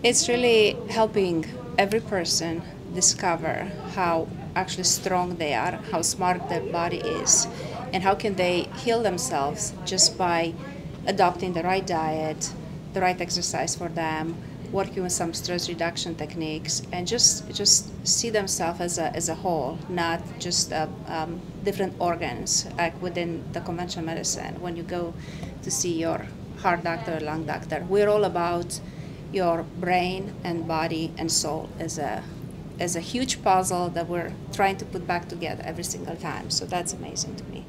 It's really helping every person discover how actually strong they are, how smart their body is, and how can they heal themselves just by adopting the right diet, the right exercise for them, working with some stress reduction techniques, and just just see themselves as a, as a whole, not just uh, um, different organs like within the conventional medicine. When you go to see your heart doctor or lung doctor, we're all about your brain and body and soul as a as a huge puzzle that we're trying to put back together every single time. So that's amazing to me.